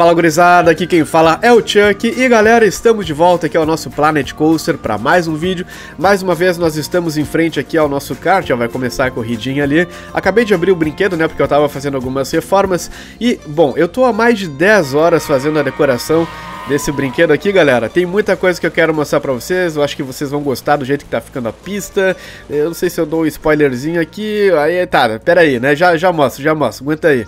Fala gurizada, aqui quem fala é o Chuck e galera, estamos de volta aqui ao nosso Planet Coaster para mais um vídeo. Mais uma vez nós estamos em frente aqui ao nosso kart, já vai começar a corridinha ali. Acabei de abrir o brinquedo, né, porque eu tava fazendo algumas reformas e, bom, eu tô há mais de 10 horas fazendo a decoração desse brinquedo aqui, galera. Tem muita coisa que eu quero mostrar pra vocês, eu acho que vocês vão gostar do jeito que tá ficando a pista. Eu não sei se eu dou um spoilerzinho aqui, aí tá, pera aí, né, já, já mostro, já mostro, aguenta aí.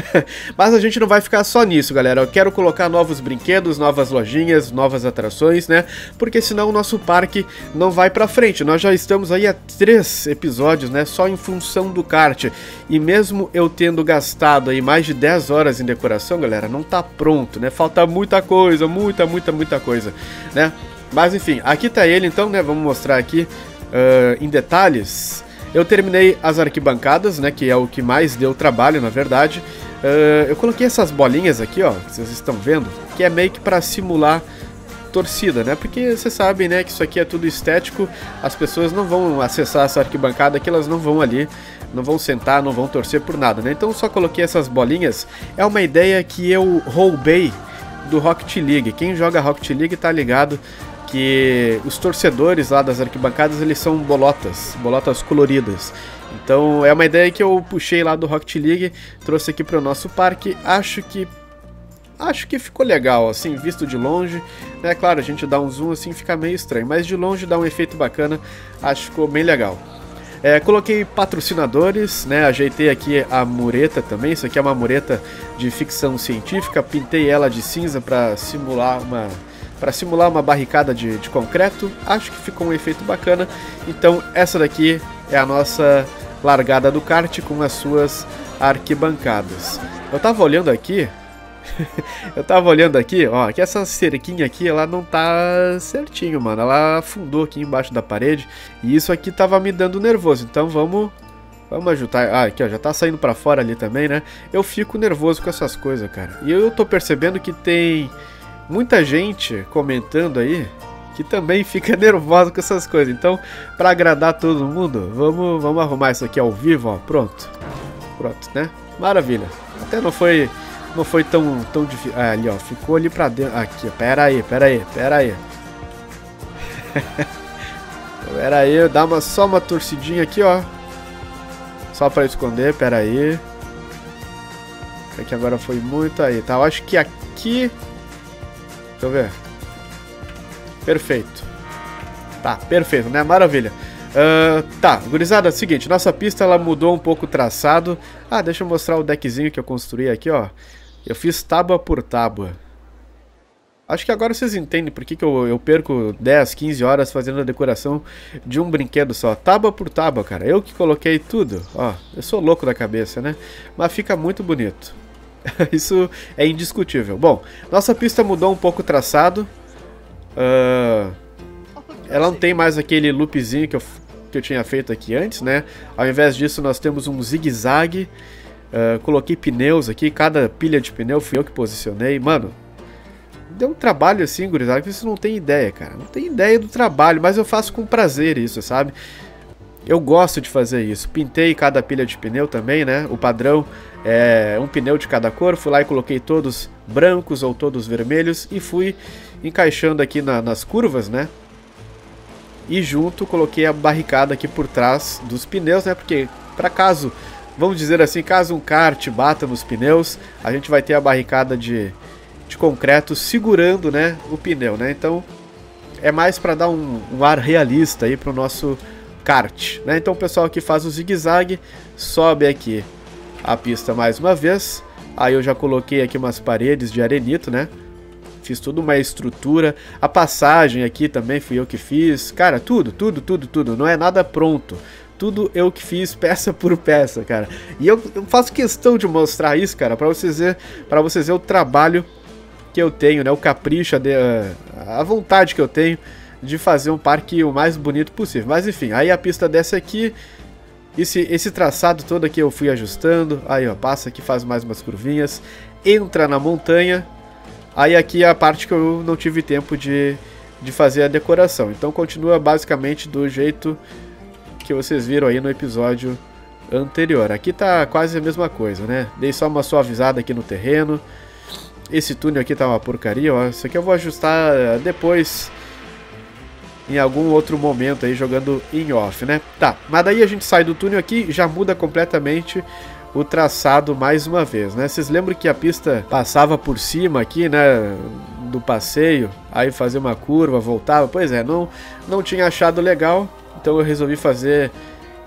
Mas a gente não vai ficar só nisso, galera. Eu quero colocar novos brinquedos, novas lojinhas, novas atrações, né, porque senão o nosso parque não vai pra frente. Nós já estamos aí há três episódios, né, só em função do kart. E mesmo eu tendo gastado aí mais de 10 horas em decoração, galera, não tá pronto, né, falta muita coisa coisa, muita, muita, muita coisa, né? Mas enfim, aqui tá ele então, né? Vamos mostrar aqui uh, em detalhes. Eu terminei as arquibancadas, né? Que é o que mais deu trabalho, na verdade. Uh, eu coloquei essas bolinhas aqui, ó, que vocês estão vendo, que é meio que para simular torcida, né? Porque vocês sabem, né, que isso aqui é tudo estético, as pessoas não vão acessar essa arquibancada, que elas não vão ali, não vão sentar, não vão torcer por nada, né? Então só coloquei essas bolinhas. É uma ideia que eu roubei do Rocket League. Quem joga Rocket League tá ligado que os torcedores lá das arquibancadas eles são bolotas, bolotas coloridas. Então é uma ideia que eu puxei lá do Rocket League, trouxe aqui para o nosso parque. Acho que acho que ficou legal, assim, visto de longe. É né? claro, a gente dá um zoom assim fica meio estranho, mas de longe dá um efeito bacana. Acho que ficou bem legal. É, coloquei patrocinadores, né? Ajeitei aqui a mureta também. Isso aqui é uma mureta de ficção científica. Pintei ela de cinza para simular uma para simular uma barricada de, de concreto. Acho que ficou um efeito bacana. Então essa daqui é a nossa largada do kart com as suas arquibancadas. Eu tava olhando aqui, eu tava olhando aqui, ó, que essa cerquinha aqui, ela não tá certinho, mano. Ela afundou aqui embaixo da parede e isso aqui tava me dando nervoso. Então vamos Vamos ajudar. Ah, aqui ó, já tá saindo para fora ali também, né? Eu fico nervoso com essas coisas, cara. E eu tô percebendo que tem muita gente comentando aí que também fica nervosa com essas coisas. Então, para agradar todo mundo, vamos, vamos arrumar isso aqui ao vivo, ó. Pronto. Pronto, né? Maravilha. Até não foi não foi tão, tão difícil. Ah, ali, ó. Ficou ali pra dentro. Aqui, pera aí, pera aí, pera aí. pera aí, dá uma, só uma torcidinha aqui, ó. Só pra esconder, pera aí. Aqui agora foi muito aí, tá? Eu acho que aqui... Deixa eu ver. Perfeito. Tá, perfeito, né? Maravilha. Uh, tá, gurizada, é seguinte, nossa pista ela mudou um pouco o traçado. Ah, deixa eu mostrar o deckzinho que eu construí aqui, ó. Eu fiz tábua por tábua. Acho que agora vocês entendem por que, que eu, eu perco 10, 15 horas fazendo a decoração de um brinquedo só. Tábua por tábua, cara. Eu que coloquei tudo. Ó, eu sou louco da cabeça, né? Mas fica muito bonito. Isso é indiscutível. Bom, nossa pista mudou um pouco o traçado. Uh, ela não tem mais aquele loopzinho que eu, que eu tinha feito aqui antes, né? Ao invés disso, nós temos um zigue-zague. Uh, coloquei pneus aqui, cada pilha de pneu fui eu que posicionei. Mano, deu um trabalho assim, gurizada, que você não tem ideia, cara. Não tem ideia do trabalho, mas eu faço com prazer isso, sabe? Eu gosto de fazer isso. Pintei cada pilha de pneu também, né? O padrão é um pneu de cada cor. Fui lá e coloquei todos brancos ou todos vermelhos e fui encaixando aqui na, nas curvas, né? E junto coloquei a barricada aqui por trás dos pneus, né? Porque para caso vamos dizer assim, caso um kart bata nos pneus, a gente vai ter a barricada de, de concreto segurando né, o pneu, né? Então é mais para dar um, um, ar realista aí para o nosso kart, né? Então o pessoal que faz o zigue-zague sobe aqui a pista mais uma vez. Aí eu já coloquei aqui umas paredes de arenito, né? Fiz tudo uma estrutura. A passagem aqui também fui eu que fiz. Cara, tudo, tudo, tudo, tudo. Não é nada pronto tudo eu que fiz peça por peça, cara. E eu, eu faço questão de mostrar isso, cara, para vocês ver, para vocês ver o trabalho que eu tenho, né, o capricho, a, a vontade que eu tenho de fazer um parque o mais bonito possível. Mas enfim, aí a pista desce aqui, esse, esse traçado todo aqui eu fui ajustando, aí ó, passa aqui, faz mais umas curvinhas, entra na montanha, aí aqui é a parte que eu não tive tempo de, de fazer a decoração. Então continua basicamente do jeito que vocês viram aí no episódio anterior. Aqui tá quase a mesma coisa, né? Dei só uma suavizada aqui no terreno. esse túnel aqui tá uma porcaria, ó. Isso aqui eu vou ajustar eh, depois em algum outro momento aí jogando em off, né? Tá, mas daí a gente sai do túnel aqui, já muda completamente o traçado mais uma vez, né? Vocês lembram que a pista passava por cima aqui, né? Do passeio, aí fazia uma curva, voltava. Pois é, não, não tinha achado legal, então eu resolvi fazer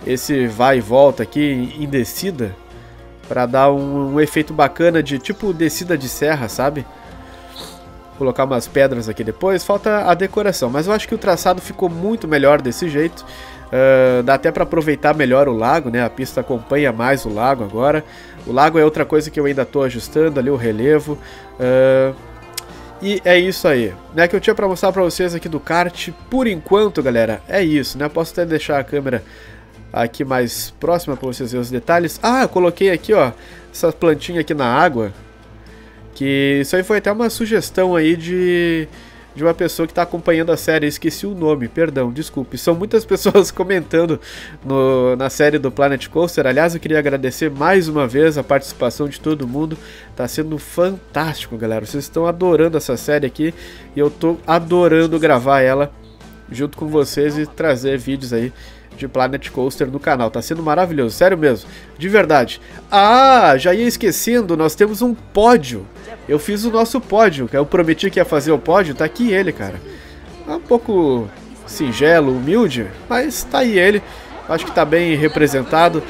esse vai e volta aqui em descida para dar um, um efeito bacana de tipo descida de serra, sabe? colocar umas pedras aqui depois, falta a decoração, mas eu acho que o traçado ficou muito melhor desse jeito. Uh, dá até para aproveitar melhor o lago, né? A pista acompanha mais o lago agora. O lago é outra coisa que eu ainda estou ajustando ali o relevo. Uh, e é isso aí, né? Que eu tinha para mostrar para vocês aqui do kart. Por enquanto, galera, é isso, né? Posso até deixar a câmera aqui mais próxima para vocês verem os detalhes. Ah, coloquei aqui, ó, essa plantinha aqui na água. Que isso aí foi até uma sugestão aí de, de uma pessoa que está acompanhando a série. Esqueci o nome, perdão, desculpe. São muitas pessoas comentando no, na série do Planet Coaster. Aliás, eu queria agradecer mais uma vez a participação de todo mundo. Tá sendo fantástico, galera. Vocês estão adorando essa série aqui e eu tô adorando gravar ela junto com vocês e trazer vídeos aí de Planet Coaster no canal. Tá sendo maravilhoso, sério mesmo, de verdade. Ah, já ia esquecendo, nós temos um pódio. Eu fiz o nosso pódio, que eu prometi que ia fazer o pódio, tá aqui ele, cara. É um pouco singelo, humilde, mas tá aí ele. Acho que tá bem representado.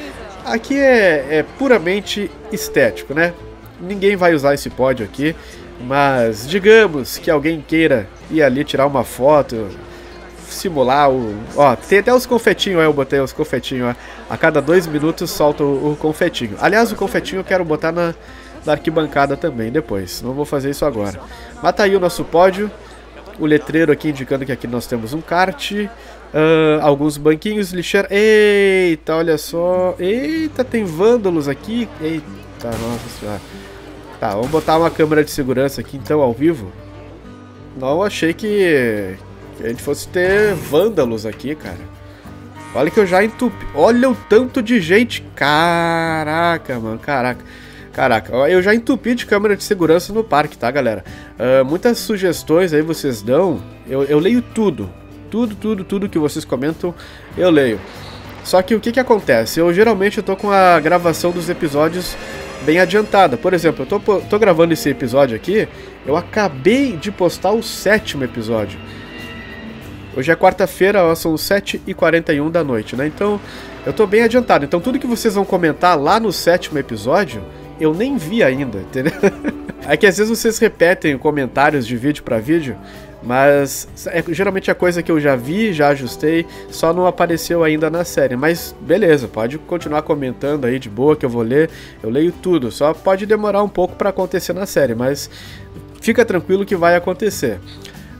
Aqui é, é puramente estético, né? Ninguém vai usar esse pódio aqui, mas digamos que alguém queira ir ali tirar uma foto, simular o. Ó, tem até os confetinhos aí, eu botei os confetinhos, ó. A cada dois minutos solta o, o confetinho. Aliás, o confetinho eu quero botar na, na arquibancada também depois. Não vou fazer isso agora. Mas tá aí o nosso pódio. O letreiro aqui indicando que aqui nós temos um kart. Uh, alguns banquinhos, lixeira. Eita, olha só. Eita, tem vândalos aqui. Eita, nossa senhora. Tá, vamos botar uma câmera de segurança aqui então ao vivo. Não achei que, que a gente fosse ter vândalos aqui, cara. Olha que eu já entupi. Olha o tanto de gente. Caraca, mano, caraca. Caraca, eu já entupi de câmera de segurança no parque, tá, galera? Uh, muitas sugestões aí vocês dão, eu, eu leio tudo. Tudo, tudo, tudo que vocês comentam, eu leio. Só que o que que acontece? Eu geralmente eu tô com a gravação dos episódios bem adiantada. Por exemplo, eu tô, tô gravando esse episódio aqui, eu acabei de postar o sétimo episódio. Hoje é quarta-feira, são 7h41 da noite, né? Então, eu tô bem adiantado. Então, tudo que vocês vão comentar lá no sétimo episódio, eu nem vi ainda, entendeu? É que às vezes vocês repetem comentários de vídeo para vídeo, mas é, geralmente é coisa que eu já vi, já ajustei, só não apareceu ainda na série. Mas beleza, pode continuar comentando aí de boa que eu vou ler, eu leio tudo. Só pode demorar um pouco para acontecer na série, mas fica tranquilo que vai acontecer.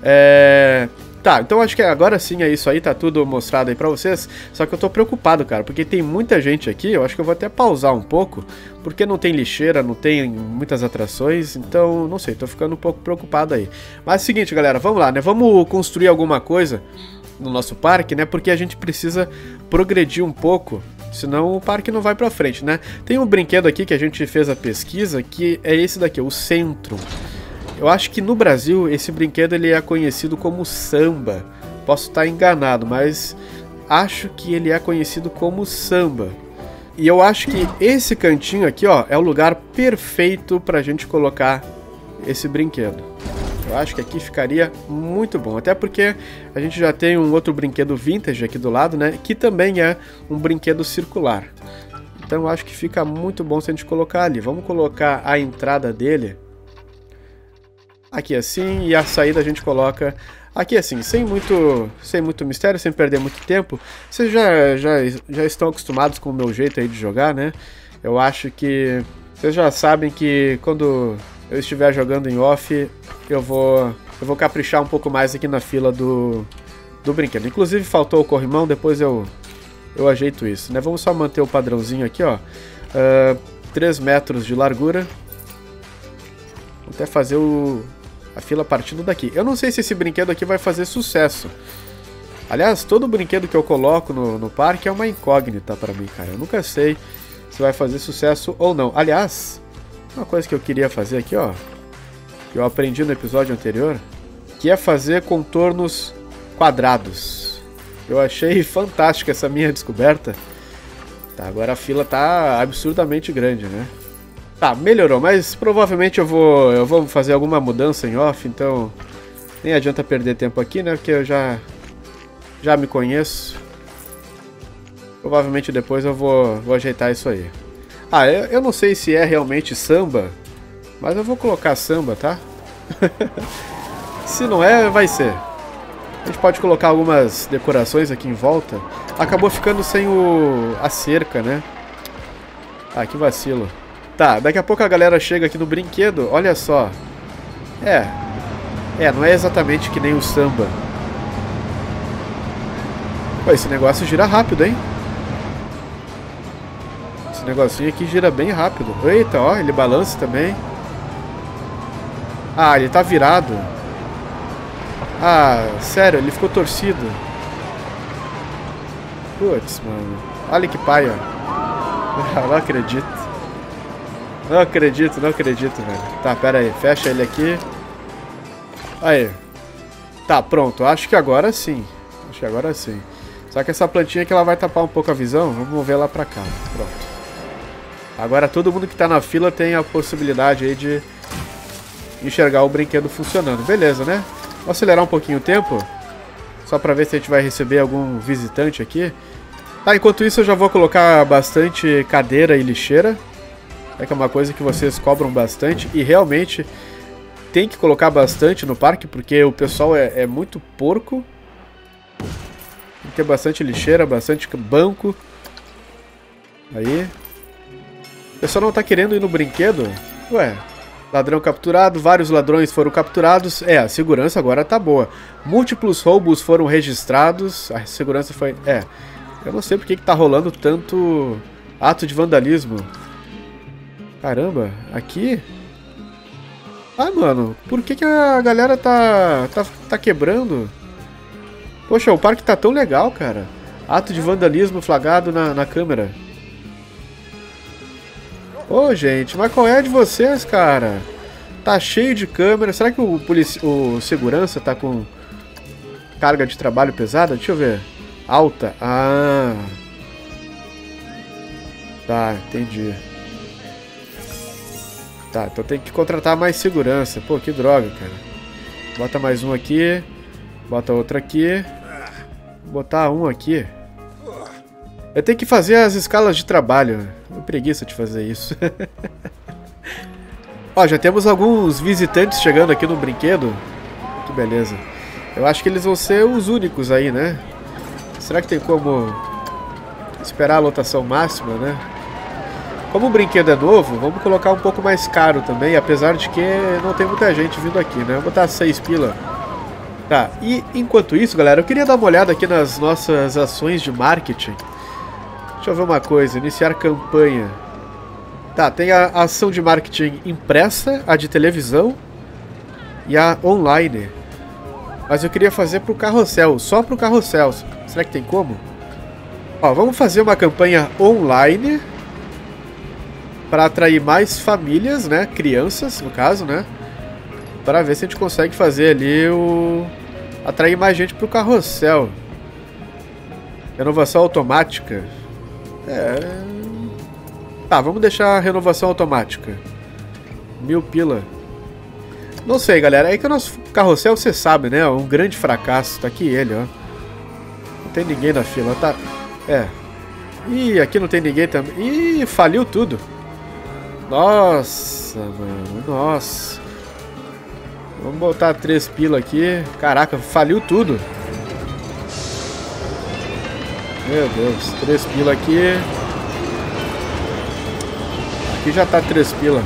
É... Tá, então acho que agora sim é isso aí, tá tudo mostrado aí pra vocês. Só que eu tô preocupado, cara, porque tem muita gente aqui, eu acho que eu vou até pausar um pouco, porque não tem lixeira, não tem muitas atrações, então não sei, tô ficando um pouco preocupado aí. Mas é o seguinte, galera, vamos lá, né? Vamos construir alguma coisa no nosso parque, né? Porque a gente precisa progredir um pouco senão o parque não vai para frente, né? Tem um brinquedo aqui que a gente fez a pesquisa que é esse daqui, o Centro. Eu acho que no Brasil esse brinquedo ele é conhecido como samba. Posso estar enganado, mas acho que ele é conhecido como samba. E eu acho que esse cantinho aqui, ó, é o lugar perfeito para a gente colocar esse brinquedo. Eu acho que aqui ficaria muito bom, até porque a gente já tem um outro brinquedo vintage aqui do lado, né, que também é um brinquedo circular. Então eu acho que fica muito bom se a gente colocar ali. Vamos colocar a entrada dele aqui assim e a saída a gente coloca aqui assim, sem muito, sem muito mistério, sem perder muito tempo. Vocês já, já, já estão acostumados com o meu jeito aí de jogar, né? Eu acho que vocês já sabem que quando eu estiver jogando em off, eu vou, eu vou caprichar um pouco mais aqui na fila do, do brinquedo. Inclusive faltou o corrimão, depois eu, eu ajeito isso, né? Vamos só manter o padrãozinho aqui, ó. Uh, 3 metros de largura. Vou até fazer o, a fila partindo daqui. Eu não sei se esse brinquedo aqui vai fazer sucesso. Aliás, todo brinquedo que eu coloco no, no parque é uma incógnita para mim, cara. Eu nunca sei se vai fazer sucesso ou não. Aliás, uma coisa que eu queria fazer aqui, ó. que eu aprendi no episódio anterior, que é fazer contornos quadrados. Eu achei fantástica essa minha descoberta. Tá, agora a fila tá absurdamente grande, né? Tá, melhorou, mas provavelmente eu vou, eu vou fazer alguma mudança em off, então nem adianta perder tempo aqui, né? Porque eu já, já me conheço. Provavelmente depois eu vou, vou ajeitar isso aí. Ah, eu, eu não sei se é realmente samba, mas eu vou colocar samba, tá? se não é, vai ser. A gente pode colocar algumas decorações aqui em volta. Acabou ficando sem o a cerca, né? Ah, que vacilo. Tá, daqui a pouco a galera chega aqui no brinquedo. Olha só. É. É, não é exatamente que nem o samba. Pô, esse negócio gira rápido, hein? Esse negocinho aqui gira bem rápido. Eita, ó, ele balança também. Ah, ele tá virado. Ah, sério, ele ficou torcido. Putz, mano. Olha que paia. não acredito. Não acredito, não acredito, velho. Tá, pera aí. Fecha ele aqui. Aí. Tá, pronto. Acho que agora sim. Acho que agora sim. Só que essa plantinha aqui ela vai tapar um pouco a visão. Vamos mover ela pra cá. Pronto. Agora todo mundo que tá na fila tem a possibilidade aí de enxergar o brinquedo funcionando. Beleza, né? Vou acelerar um pouquinho o tempo. Só pra ver se a gente vai receber algum visitante aqui. Tá, enquanto isso eu já vou colocar bastante cadeira e lixeira. É que é uma coisa que vocês cobram bastante. E realmente tem que colocar bastante no parque, porque o pessoal é, é muito porco. Tem que ter bastante lixeira, bastante banco. Aí. O pessoal não tá querendo ir no brinquedo? Ué, Ladrão capturado, vários ladrões foram capturados. É, a segurança agora tá boa. Múltiplos roubos foram registrados. A segurança foi. É. Eu não sei porque que tá rolando tanto ato de vandalismo. Caramba, aqui. Ah, mano, por que, que a galera tá, tá, tá quebrando? Poxa, o parque tá tão legal, cara. Ato de vandalismo flagrado na, na câmera. Ô, gente, mas qual é de vocês, cara? Tá cheio de câmera. Será que o, o segurança tá com carga de trabalho pesada? Deixa eu ver. Alta. Ah. Tá, entendi. Tá, então tem que contratar mais segurança. Pô, que droga, cara. Bota mais um aqui. Bota outro aqui. Botar um aqui. Eu tenho que fazer as escalas de trabalho. Eu preguiça de fazer isso. Ó, já temos alguns visitantes chegando aqui no brinquedo. Que beleza. Eu acho que eles vão ser os únicos aí, né? Será que tem como esperar a lotação máxima, né? Como o brinquedo é novo, vamos colocar um pouco mais caro também, apesar de que não tem muita gente vindo aqui, né? Vou botar 6 pila. Tá, e enquanto isso, galera, eu queria dar uma olhada aqui nas nossas ações de marketing. Deixa eu ver uma coisa, iniciar campanha. Tá, tem a ação de marketing impressa, a de televisão e a online. Mas eu queria fazer pro carrossel, só pro carrossel. Será que tem como? Ó, vamos fazer uma campanha online para atrair mais famílias, né? Crianças, no caso, né? Para ver se a gente consegue fazer ali o atrair mais gente pro carrossel. Renovação automática. É. Tá, vamos deixar a renovação automática. Mil pila. Não sei, galera. É que o nosso carrossel, você sabe, né? Um grande fracasso. Tá aqui ele, ó. Não tem ninguém na fila, tá? É. Ih, aqui não tem ninguém também. Ih, faliu tudo. Nossa, mano. Nossa. Vamos botar três pila aqui. Caraca, faliu tudo. Meu Deus, três pila aqui. Aqui já tá três pila.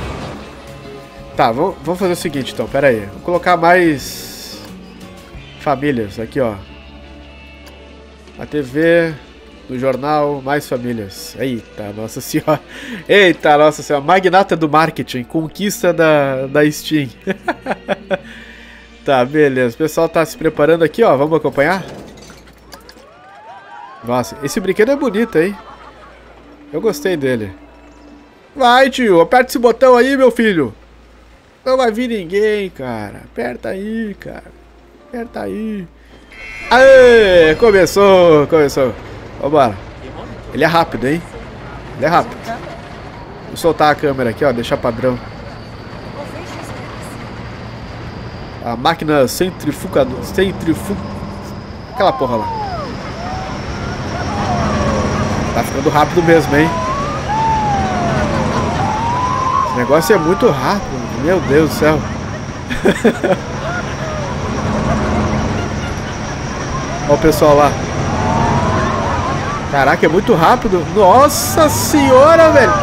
Tá, vamos, fazer o seguinte então, pera aí. Vou colocar mais famílias aqui, ó. A TV, no jornal, mais famílias. Eita, nossa senhora. Eita, nossa senhora. Magnata do marketing, conquista da, da Steam. tá, beleza. O pessoal tá se preparando aqui, ó. Vamos acompanhar? Nossa, esse brinquedo é bonito, hein? Eu gostei dele. Vai, tio, aperta esse botão aí, meu filho. Não vai vir ninguém, cara. Aperta aí, cara. Aperta aí. Aê! Começou, começou. Vambora. Ele é rápido, hein? Ele é rápido. Vou soltar a câmera aqui, ó. Deixar padrão. A máquina centrifugador. Centrifu... Aquela porra lá. Tá ficando rápido mesmo, hein? Esse negócio é muito rápido. Meu Deus do céu. Olha o pessoal lá. Caraca, é muito rápido. Nossa senhora, velho.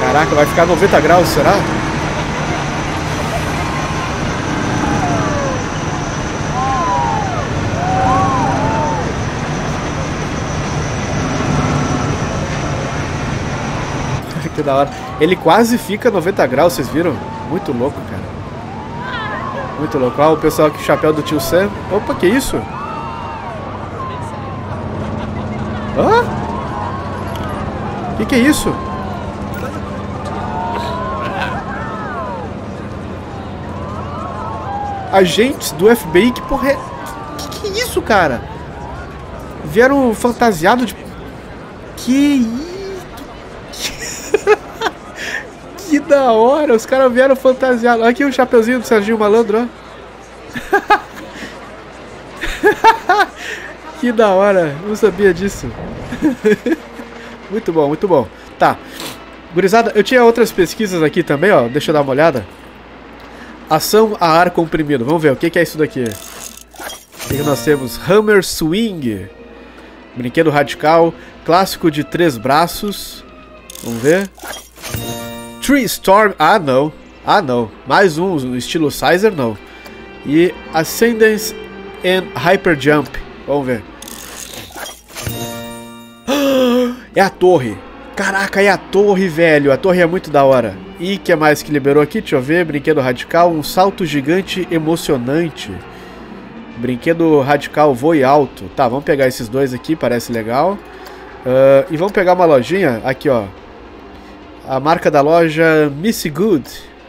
Caraca, vai ficar 90 graus, será? que da hora. Ele quase fica 90 graus, vocês viram? Muito louco, cara. Muito louco. O pessoal aqui, chapéu do tio Sam. Opa, que isso? Hã? Que que é isso? Agentes do FBI, que porra é... Que que é isso, cara? Vieram fantasiado de... Que isso? Que da hora! Os caras vieram fantasiados. Aqui o chapeuzinho do Serginho Malandro, ó. que da hora! Não sabia disso. muito bom, muito bom. Tá. Gurizada, eu tinha outras pesquisas aqui também, ó. Deixa eu dar uma olhada. Ação a ar comprimido. Vamos ver, o que, que é isso daqui? O que nós temos? Hammer Swing. Brinquedo radical. Clássico de três braços. Vamos ver. Tree Storm. Ah, não. Ah, não. Mais um no estilo Sizer, não. E Ascendance and Hyper Jump. Vamos ver. É a torre. Caraca, é a torre, velho. A torre é muito da hora. E que mais que liberou aqui? Deixa eu ver. Brinquedo radical. Um salto gigante emocionante. Brinquedo radical voe alto. Tá, vamos pegar esses dois aqui. Parece legal. Uh, e vamos pegar uma lojinha. Aqui, ó. A marca da loja Missy Good.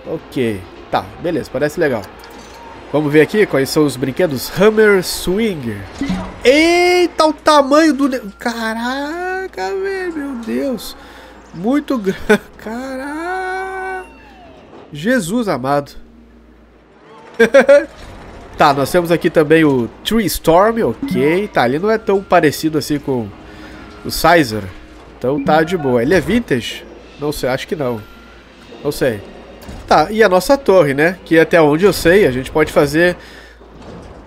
Ok. Tá, beleza. Parece legal. Vamos ver aqui quais são os brinquedos. Hammer Swing. Eita, o tamanho do... Caraca, velho. Meu Deus. Muito grande. Caraca. Jesus amado. tá, nós temos aqui também o Tree Storm. Ok. Tá, ele não é tão parecido assim com o Sizer. Então tá de boa. Ele é vintage? Não sei, acho que não. Não sei. Tá, e a nossa torre, né? Que até onde eu sei, a gente pode fazer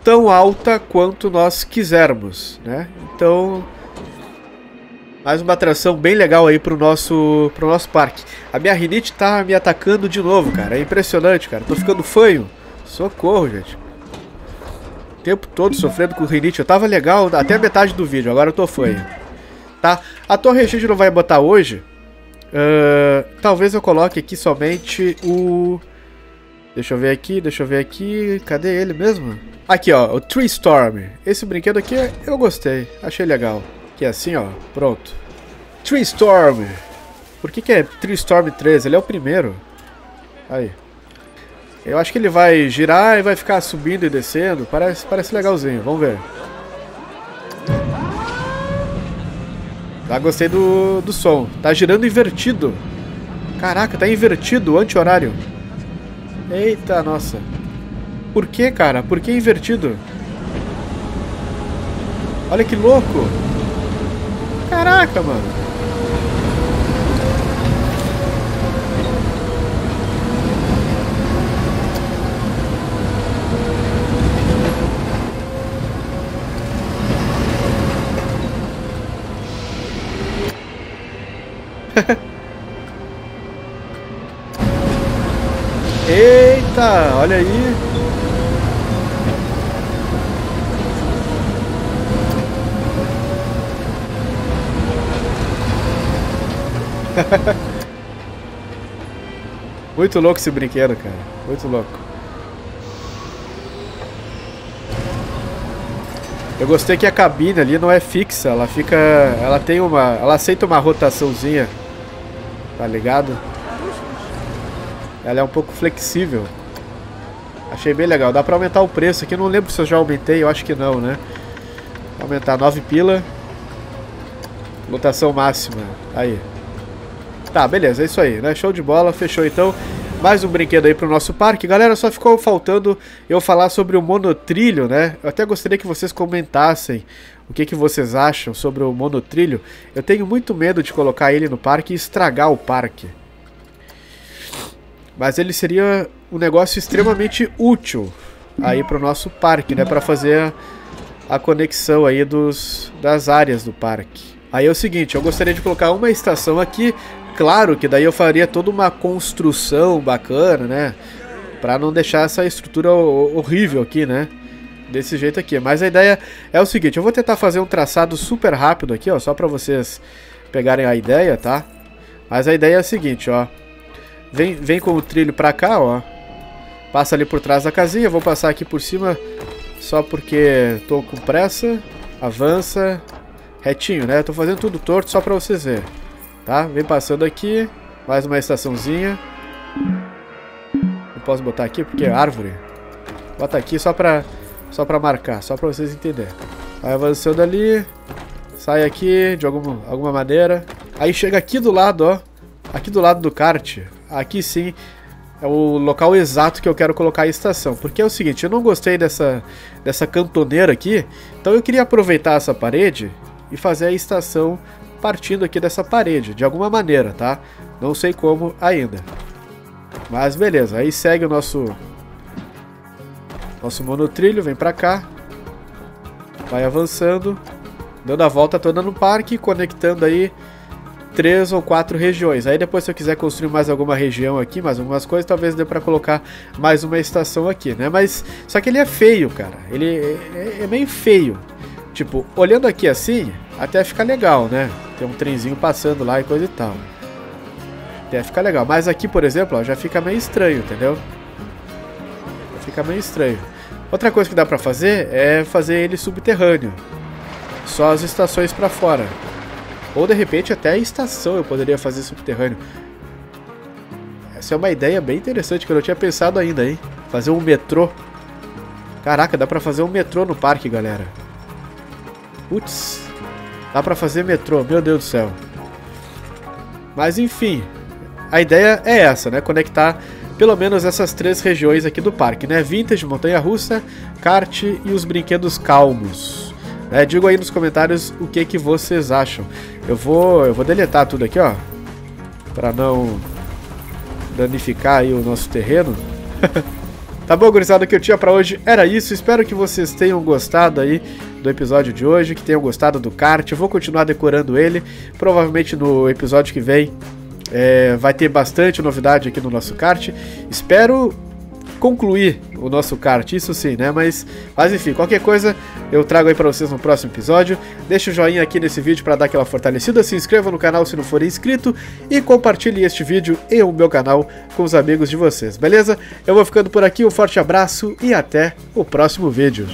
tão alta quanto nós quisermos, né? Então, mais uma atração bem legal aí pro nosso, pro nosso parque. A minha rinite tá me atacando de novo, cara. É impressionante, cara. Tô ficando fanho. Socorro, gente. O tempo todo sofrendo com rinite. Eu tava legal até a metade do vídeo, agora eu tô fanho. Tá? A torre gente não vai botar hoje, Uh, talvez eu coloque aqui somente o... Deixa eu ver aqui, deixa eu ver aqui. Cadê ele mesmo? Aqui, ó, o Tree Storm. Esse brinquedo aqui eu gostei, achei legal. Que é assim, ó, pronto. Tree Storm. Por que, que é Tree Storm 3? Ele é o primeiro. Aí. Eu acho que ele vai girar e vai ficar subindo e descendo. Parece, parece legalzinho, vamos ver. Tá, gostei do, do som. Tá girando invertido. Caraca, tá invertido, anti-horário. Eita, nossa. Por que, cara? Por que invertido? Olha que louco. Caraca, mano. Eita, olha aí. Muito louco esse brinquedo, cara. Muito louco. Eu gostei que a cabine ali não é fixa, ela fica, ela tem uma, ela aceita uma rotaçãozinha. Tá ligado? Ela é um pouco flexível. Achei bem legal. Dá pra aumentar o preço aqui. Não lembro se eu já aumentei. Eu acho que não, né? Aumentar 9 pila. Lotação máxima. Aí. Tá, beleza. É isso aí, né? Show de bola. Fechou então. Mais um brinquedo aí pro nosso parque. Galera, só ficou faltando eu falar sobre o monotrilho, né? Eu até gostaria que vocês comentassem o que, que vocês acham sobre o monotrilho. Eu tenho muito medo de colocar ele no parque e estragar o parque. Mas ele seria um negócio extremamente útil aí para o nosso parque, né? Para fazer a conexão aí dos, das áreas do parque. Aí é o seguinte, eu gostaria de colocar uma estação aqui. Claro que daí eu faria toda uma construção bacana, né? Para não deixar essa estrutura horrível aqui, né? Desse jeito aqui. Mas a ideia é o seguinte, eu vou tentar fazer um traçado super rápido aqui, ó, só para vocês pegarem a ideia, tá? Mas a ideia é a seguinte, ó. Vem, vem com o trilho pra cá, ó. Passa ali por trás da casinha. Vou passar aqui por cima só porque tô com pressa. Avança. Retinho, né? Tô fazendo tudo torto só pra vocês verem. Tá? Vem passando aqui. Mais uma estaçãozinha. Não posso botar aqui porque é árvore. Bota aqui só pra, só pra marcar. Só pra vocês entenderem. Vai avançando ali. Sai aqui de alguma, alguma maneira. Aí chega aqui do lado, ó. Aqui do lado do kart aqui sim é o local exato que eu quero colocar a estação. Porque é o seguinte, eu não gostei dessa, dessa cantoneira aqui, então eu queria aproveitar essa parede e fazer a estação partindo aqui dessa parede, de alguma maneira, tá? Não sei como ainda. Mas beleza, aí segue o nosso nosso monotrilho, vem pra cá. Vai avançando, dando a volta toda no parque, conectando aí três ou quatro regiões. Aí depois se eu quiser construir mais alguma região aqui, mais algumas coisas, talvez dê para colocar mais uma estação aqui, né? Mas só que ele é feio, cara. Ele é, é, meio feio. Tipo, olhando aqui assim, até fica legal, né? Tem um trenzinho passando lá e coisa e tal. Até fica legal. Mas aqui, por exemplo, ó, já fica meio estranho, entendeu? Fica meio estranho. Outra coisa que dá pra fazer é fazer ele subterrâneo. Só as estações para fora. Ou de repente até a estação eu poderia fazer subterrâneo. Essa é uma ideia bem interessante que eu não tinha pensado ainda, hein? Fazer um metrô. Caraca, dá pra fazer um metrô no parque, galera. Putz. Dá pra fazer metrô, meu Deus do céu. Mas enfim, a ideia é essa, né? Conectar pelo menos essas três regiões aqui do parque, né? Vintage, montanha-russa, kart e os brinquedos calmos. É, digo aí nos comentários o que, que vocês acham. Eu vou, eu vou deletar tudo aqui, ó. Pra não danificar aí o nosso terreno. tá bom, gurizada, o que eu tinha pra hoje era isso. Espero que vocês tenham gostado aí do episódio de hoje, que tenham gostado do kart. Eu vou continuar decorando ele. Provavelmente no episódio que vem é, vai ter bastante novidade aqui no nosso kart. Espero concluir o nosso kart, isso sim, né? Mas, mas enfim, qualquer coisa eu trago aí para vocês no próximo episódio. Deixa o joinha aqui nesse vídeo para dar aquela fortalecida, se inscreva no canal se não for inscrito e compartilhe este vídeo e o meu canal com os amigos de vocês, beleza? Eu vou ficando por aqui, um forte abraço e até o próximo vídeo.